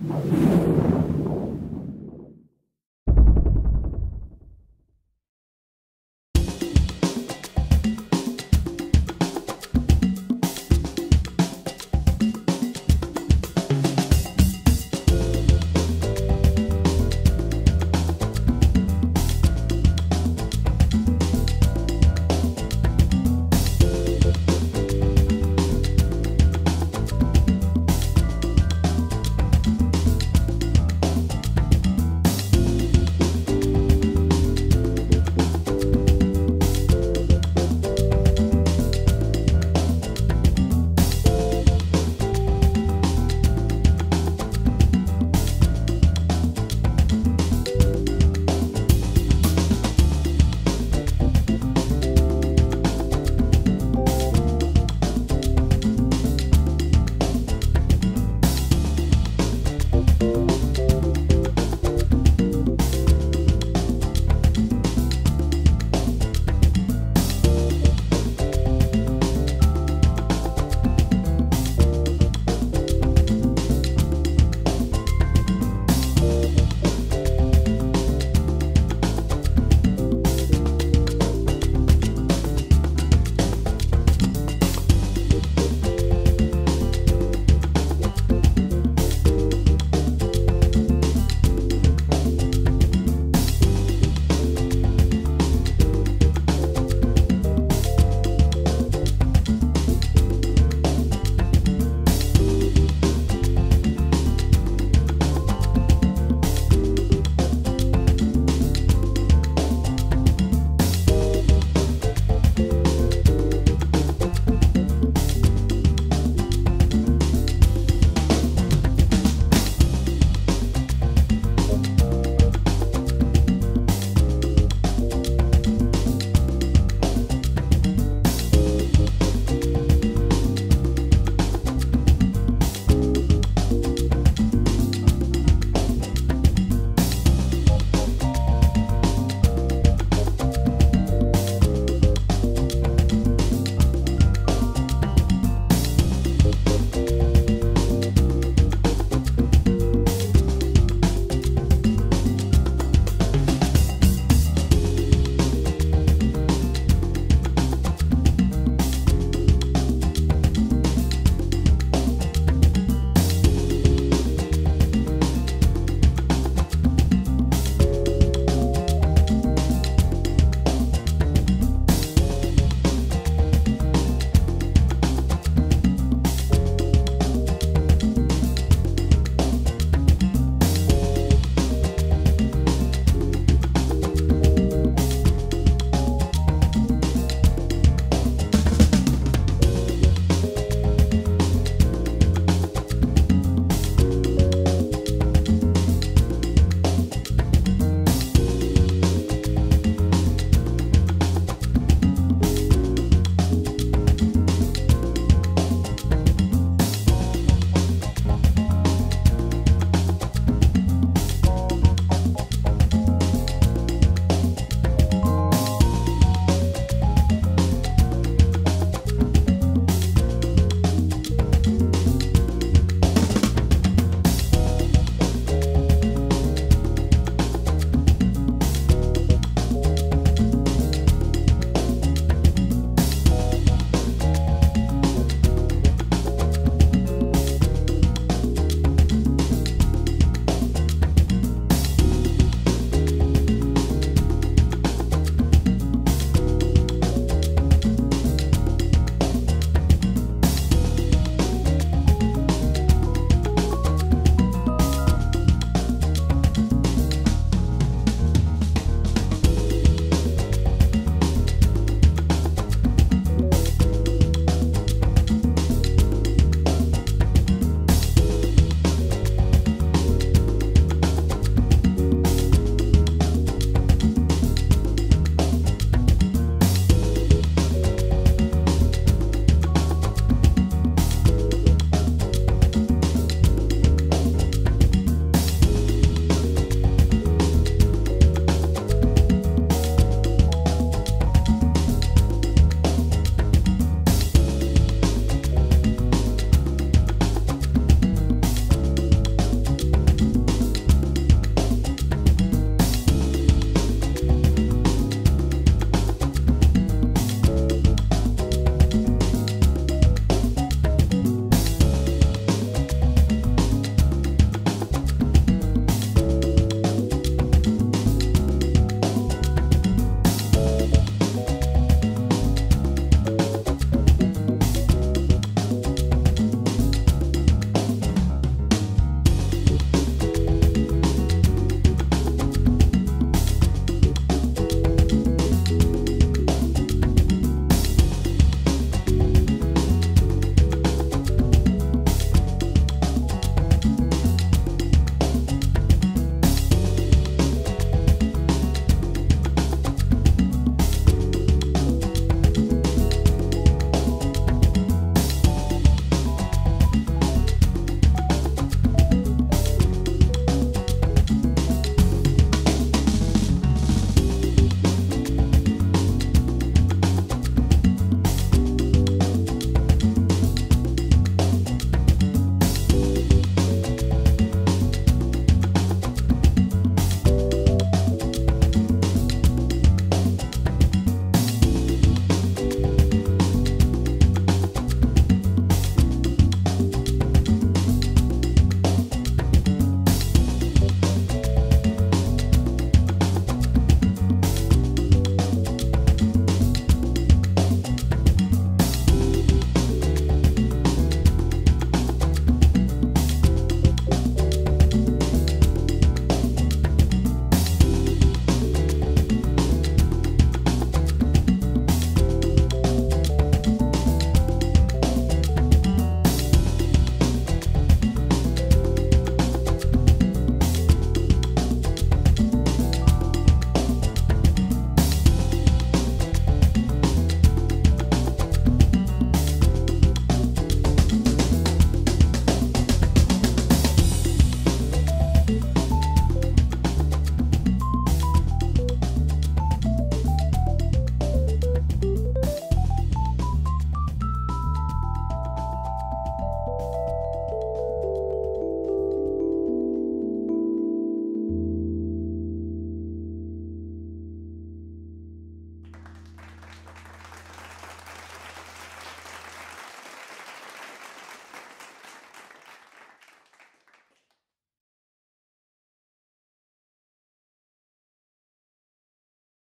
you